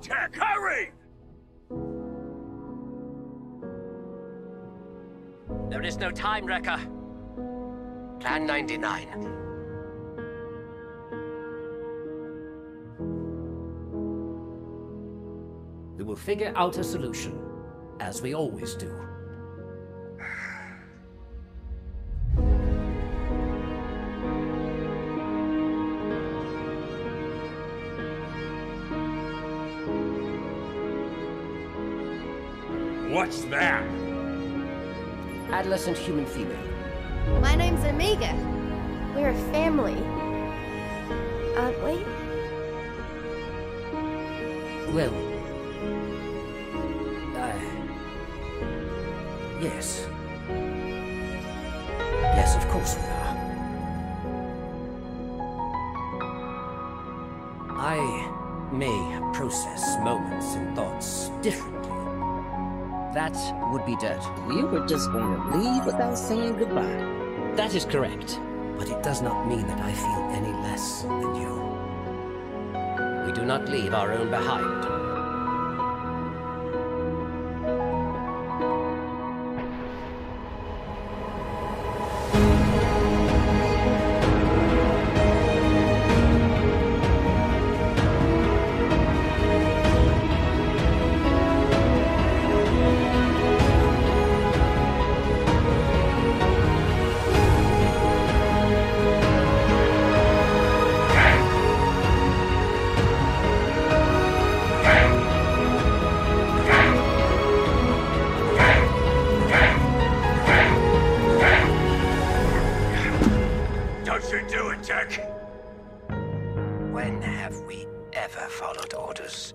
Tech, hurry! There is no time, Wrecker. Plan 99. We will figure out a solution, as we always do. What's that? Adolescent human female. My name's Omega. We're a family. Aren't we? Well... Uh... Yes. Yes, of course we are. I may process moments and thoughts differently. That would be dirt. You were just going to leave without saying goodbye. That is correct. But it does not mean that I feel any less than you. We do not leave our own behind. Don't you do it, Tech! When have we ever followed orders?